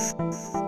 you